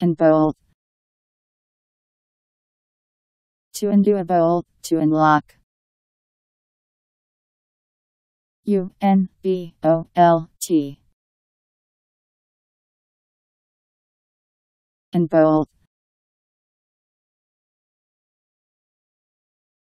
and Unbolt. To undo a bowl, to unlock. U N B O L T. And Unbolt.